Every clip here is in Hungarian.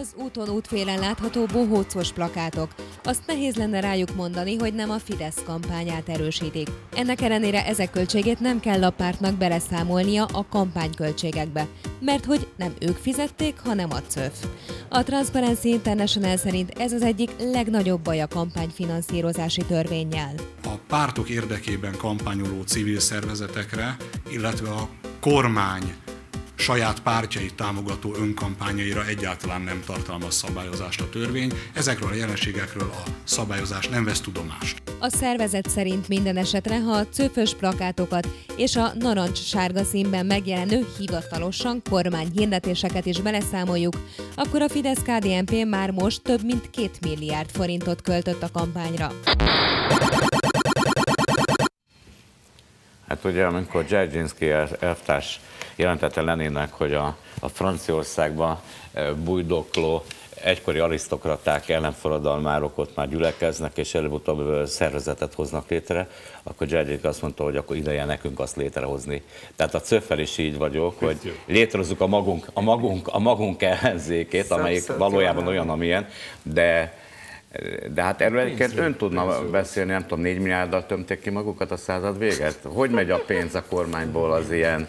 Az úton útfélen látható bohócos plakátok. Azt nehéz lenne rájuk mondani, hogy nem a Fidesz kampányát erősítik. Ennek ellenére ezek költségét nem kell a pártnak beleszámolnia a kampányköltségekbe, mert hogy nem ők fizették, hanem a CÖF. A Transparency International szerint ez az egyik legnagyobb baj a kampányfinanszírozási törvényjel. A pártok érdekében kampányoló civil szervezetekre, illetve a kormány saját pártjait támogató önkampányaira egyáltalán nem tartalmaz szabályozást a törvény. Ezekről a jelenségekről a szabályozás nem vesz tudomást. A szervezet szerint minden esetre, ha a cöfös plakátokat és a narancs-sárga színben megjelenő hivatalosan kormány hirdetéseket is beleszámoljuk, akkor a Fidesz-KDNP már most több mint két milliárd forintot költött a kampányra. Hát ugye, amikor Dzserdzsinszki elvtárs jelentette Leninnek, hogy a, a Franciaországban eh, bujdokló egykori arisztokraták, ellenforradalmárok ott már gyülekeznek, és előbb-utóbb szervezetet hoznak létre, akkor Gyergyék azt mondta, hogy akkor ideje nekünk azt létrehozni. Tehát a cöffel is így vagyok, hogy létrehozzuk a magunk, a magunk, a magunk ellenzékét, amelyik valójában olyan, amilyen, de de hát erről egyébként ön tudna beszélni, nem tudom, 4 milliárddal tömték ki magukat a század véget? Hogy megy a pénz a kormányból az ilyen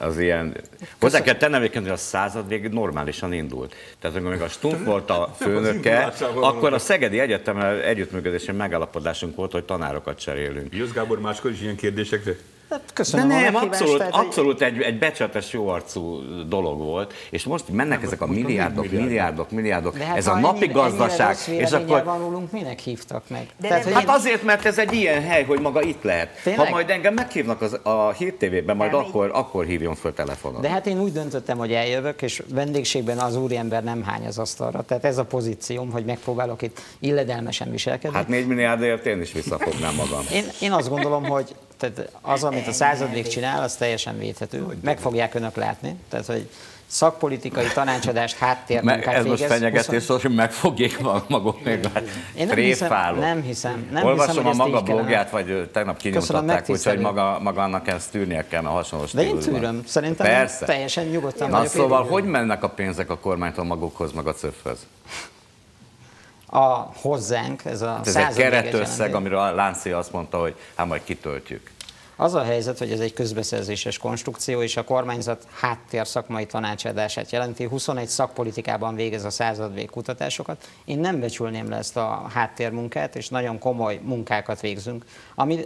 az ilyen... Hozzá kell tennem egyébként, hogy a század végig normálisan indult. Tehát amikor még a Stumpf volt a főnöke, akkor a Szegedi Egyetemmel együttműködésen megállapodásunk volt, hogy tanárokat cserélünk. Jössz Gábor máskor is ilyen kérdésekre? Hát köszönöm De nem, abszolút, tehát, abszolút egy, egy becsetes, jóarcú dolog volt, és most mennek nem, ezek a milliárdok, milliárdok, milliárdok, milliárdok, hát ez a napi ennyi, gazdaság. és akkor van rólunk, minek hívtak meg? De tehát, nem, hát én... azért, mert ez egy ilyen hely, hogy maga itt lehet. Tényleg? Ha majd engem meghívnak az, a Hír TV-ben, majd akkor, akkor hívjon föl telefonon. De hát én úgy döntöttem, hogy eljövök, és vendégségben az úriember nem hány az asztalra. Tehát ez a pozícióm, hogy megpróbálok itt illedelmesen viselkedni. Hát 4 milliárdért én is visszafognám magam. Én, én azt gondolom, hogy tehát az, amit a századvég csinál, az teljesen védhető. Meg fogják önök látni. Tehát, hogy szakpolitikai tanácsadást háttérmunkát Ez most fenyegetés, 20... hogy meg fogják maguk még Én nem hiszem, nem hiszem. Nem Olvasom hiszem, a maga blogját, vagy tegnap kinyomtatták, úgyhogy maga, maga annak ezt tűrnie kell, mert hasonló De én tűröm, szerintem Persze. teljesen nyugodtan Na szóval, hogy mennek a pénzek a kormánytól magukhoz, meg a cöfhöz? A hozzánk, ez a hát Ez egy keretösszeg, amiről a Lánci azt mondta, hogy hát majd kitöltjük. Az a helyzet, hogy ez egy közbeszerzéses konstrukció, és a kormányzat háttér szakmai tanácsadását jelenti. 21 szakpolitikában végez a századvég kutatásokat. Én nem becsülném le ezt a háttérmunkát, és nagyon komoly munkákat végzünk, ami,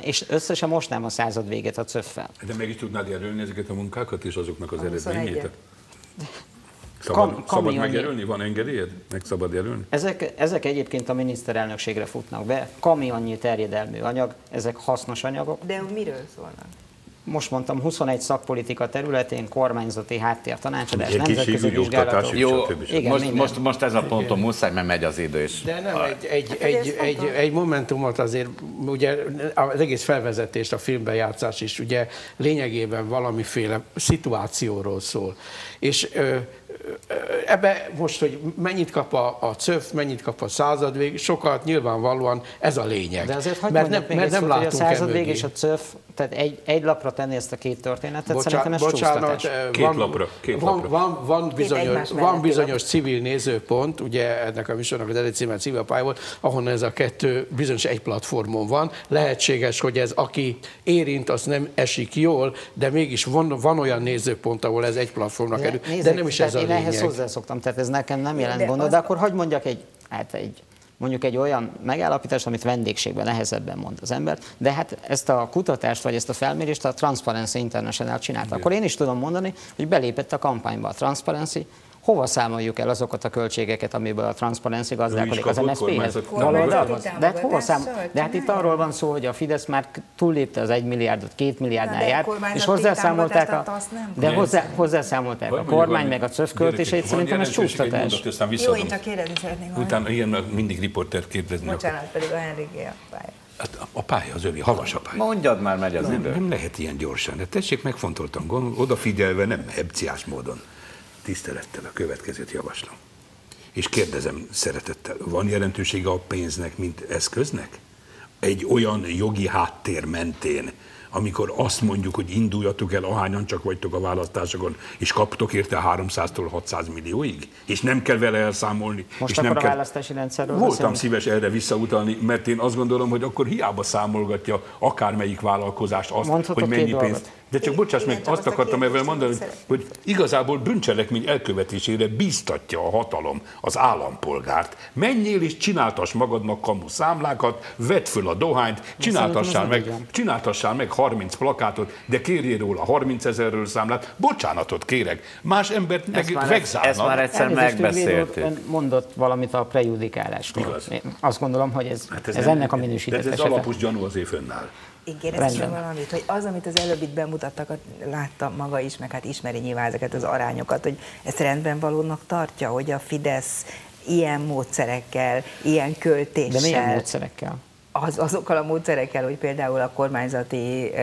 és összesen most nem a század véget a cöffel. De meg is tudnád jelölni ezeket a munkákat és azoknak az eredményét? Szabad, Kam, szabad megjelölni? Van engedélyed? Meg szabad jelölni? Ezek, ezek egyébként a miniszterelnökségre futnak be. Kamionnyi terjedelmű anyag, ezek hasznos anyagok. De miről szólnak? most mondtam, 21 szakpolitika területén kormányzati háttér tanácsadás, nemzetközi vizsgálatok. Jó, igen, most, most, most ez a ponton muszáj, mert megy az idő is. De nem, egy, egy, egy, egy, egy momentumot azért, ugye az egész felvezetést, a filmbejátszás is ugye lényegében valamiféle szituációról szól. És ö, ebbe most, hogy mennyit kap a, a CÖF, mennyit kap a századvég, sokat nyilvánvalóan ez a lényeg. De azért mert nem, még mert nem hogy a századvég és a CÖF, tehát egy, egy lapra tenni ezt a két történetet, Bocsá, szerintem ez bocsánat, két van, lapra, két van, lapra. Van, van, bizonyos, van bizonyos civil nézőpont, ugye ennek a műsornak az eredeti címe civil pály volt, ahonnan ez a kettő bizonyos egy platformon van. Lehetséges, hogy ez aki érint, az nem esik jól, de mégis van, van olyan nézőpont, ahol ez egy platformra kerül, de nem is ez a lényeg. Én ehhez hozzászoktam, tehát ez nekem nem jelent gondot, de akkor hagyd mondjak egy, hát egy mondjuk egy olyan megállapítást, amit vendégségben nehezebben mond az ember, de hát ezt a kutatást, vagy ezt a felmérést a Transparency International csinálta. Akkor én is tudom mondani, hogy belépett a kampányba a Transparency, hova számoljuk el azokat a költségeket, amiből a Transparency gazdálkodik az MSZP-hez? De hát hova szám... De hát itt arról van szó, hogy a Fidesz már túllépte az 1 milliárdot, 2 milliárdnál járt, és hozzászámolták a, de hozzá, hozzászámolták a kormány meg a CÖF költéseit, szerintem ez csúsztatás. Jó, én csak kérdezni szeretném. Utána ilyen mindig riportert kérdezni. Bocsánat, pedig a Henriké a pálya. Hát a pálya az övé, havas a pálya. Mondjad már, megy az nem, idő. Nem lehet ilyen gyorsan, de tessék megfontoltan, odafigyelve, nem hebciás módon tisztelettel a következőt javaslom. És kérdezem szeretettel, van jelentősége a pénznek, mint eszköznek? Egy olyan jogi háttér mentén, amikor azt mondjuk, hogy induljatok el, ahányan csak vagytok a választásokon, és kaptok érte 300-tól 600 millióig? És nem kell vele elszámolni. Most és akkor nem a kell... választási rendszerről Voltam beszélni? szíves erre visszautalni, mert én azt gondolom, hogy akkor hiába számolgatja akármelyik vállalkozást azt, Mondhatok hogy mennyi pénzt. dolgot? De csak bocsáss meg, azt akartam dolgot mondani, szeretném. hogy igazából bűncselekmény elkövetésére bíztatja a hatalom az állampolgárt. Menjél és csináltass magadnak kamu számlákat, vedd föl a dohányt, csináltassál meg, csináltassál meg 30 plakátot, de kérjél róla 30 ezerről számlát, bocsánatot kérek. Más embert meg már- vegzálnak. Ezt már egyszer megbeszéltük. ön mondott valamit a prejudikálásról. Igaz. Én azt gondolom, hogy ez, Hát ez, ez nem- ennek a minősített Ez, ez alapos gyanú azért fönnáll. Én Rendben. valamit, hogy az, amit az előbb itt bemutattak, látta maga is, meg hát ismeri nyilván ezeket az arányokat, hogy ezt rendben valónak tartja, hogy a Fidesz ilyen módszerekkel, ilyen költéssel, De milyen módszerekkel? Az, azokkal a módszerekkel, hogy például a kormányzati ö,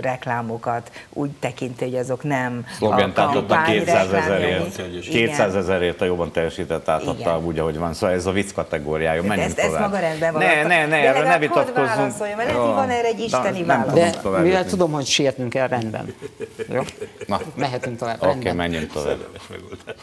reklámokat úgy tekinti, hogy azok nem Szlogen, tehát ott a kampány 200 reklámjai. ezerért, Igen. 200 ezerért a jobban teljesített átadta Igen. úgy, ahogy van. Szóval ez a vicc kategóriája. Menjünk ezt, ezt tovább. maga rendben van. Ne, ne, ne, de erről ne vitatkozzunk. mert hogy van erre egy Na, isteni nem válasz. De tovább mivel jutni. tudom, hogy sietnünk kell, rendben. Jó? Na, Mehetünk tovább. oké, rendben. menjünk tovább. Megoldás.